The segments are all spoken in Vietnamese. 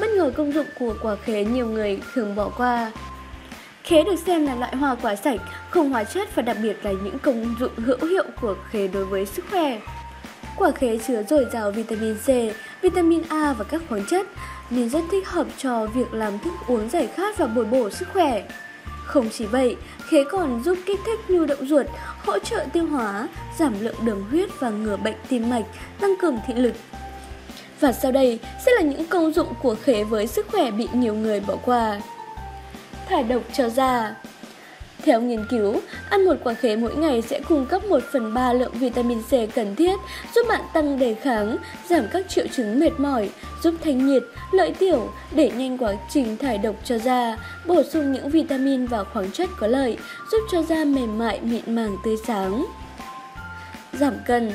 Bất ngờ công dụng của quả khế nhiều người thường bỏ qua. Khế được xem là loại hoa quả sạch, không hóa chất và đặc biệt là những công dụng hữu hiệu của khế đối với sức khỏe. Quả khế chứa dồi dào vitamin C, vitamin A và các khoáng chất nên rất thích hợp cho việc làm thức uống giải khát và bồi bổ sức khỏe. Không chỉ vậy, khế còn giúp kích thích nhu động ruột, hỗ trợ tiêu hóa, giảm lượng đường huyết và ngừa bệnh tim mạch, tăng cường thị lực. Và sau đây sẽ là những công dụng của khế với sức khỏe bị nhiều người bỏ qua. Thải độc cho da theo nghiên cứu, ăn một quả khế mỗi ngày sẽ cung cấp 1 phần 3 lượng vitamin C cần thiết, giúp bạn tăng đề kháng, giảm các triệu chứng mệt mỏi, giúp thanh nhiệt, lợi tiểu, để nhanh quá trình thải độc cho da, bổ sung những vitamin và khoáng chất có lợi, giúp cho da mềm mại, mịn màng, tươi sáng. Giảm cân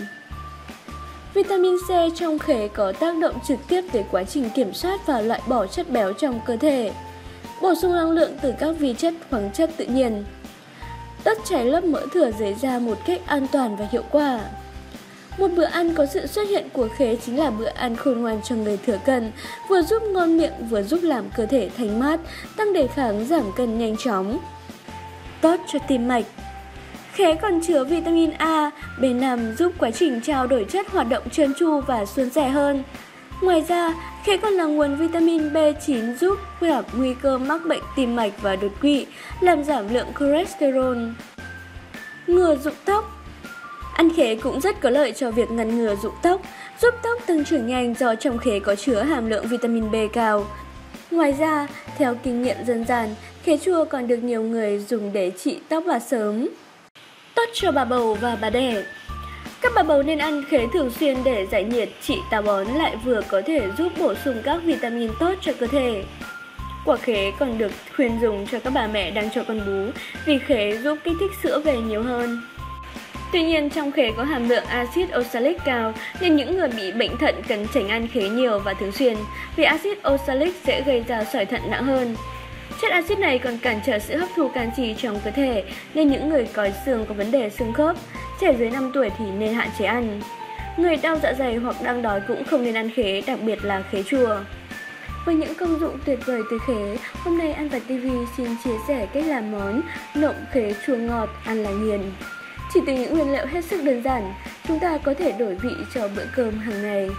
Vitamin C trong khế có tác động trực tiếp tới quá trình kiểm soát và loại bỏ chất béo trong cơ thể bổ sung năng lượng từ các vi chất khoáng chất tự nhiên. Tất chảy lớp mỡ thừa dưới da một cách an toàn và hiệu quả. Một bữa ăn có sự xuất hiện của khế chính là bữa ăn khôn ngoan cho người thừa cân, vừa giúp ngon miệng vừa giúp làm cơ thể thanh mát, tăng đề kháng giảm cân nhanh chóng. Tốt cho tim mạch Khế còn chứa vitamin A, B5 giúp quá trình trao đổi chất hoạt động trơn tru và suôn sẻ hơn. Ngoài ra, khế còn là nguồn vitamin B9 giúp giảm nguy cơ mắc bệnh tim mạch và đột quỵ, làm giảm lượng cholesterol. Ngừa rụng tóc Ăn khế cũng rất có lợi cho việc ngăn ngừa rụng tóc, giúp tóc tăng trưởng nhanh do trong khế có chứa hàm lượng vitamin B cao. Ngoài ra, theo kinh nghiệm dân gian, khế chua còn được nhiều người dùng để trị tóc bạc sớm. Tốt cho bà bầu và bà đẻ các bà bầu nên ăn khế thường xuyên để giải nhiệt, trị táo bón lại vừa có thể giúp bổ sung các vitamin tốt cho cơ thể. Quả khế còn được khuyên dùng cho các bà mẹ đang cho con bú vì khế giúp kích thích sữa về nhiều hơn. Tuy nhiên, trong khế có hàm lượng axit oxalic cao nên những người bị bệnh thận cần tránh ăn khế nhiều và thường xuyên vì axit oxalic sẽ gây ra sỏi thận nặng hơn. Chất axit này còn cản trở sự hấp thu canxi trong cơ thể nên những người có xương có vấn đề xương khớp Trẻ dưới 5 tuổi thì nên hạn chế ăn. Người đau dạ dày hoặc đang đói cũng không nên ăn khế, đặc biệt là khế chua. Với những công dụng tuyệt vời từ khế, hôm nay Ăn Vặt TV xin chia sẻ cách làm món nộm khế chua ngọt ăn là nghiền. Chỉ từ những nguyên liệu hết sức đơn giản, chúng ta có thể đổi vị cho bữa cơm hàng ngày.